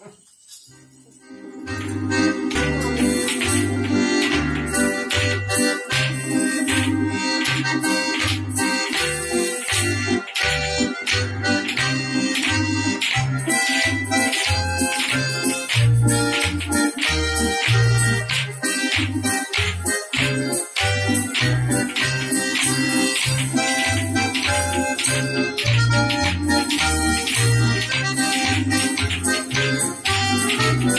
Yeah.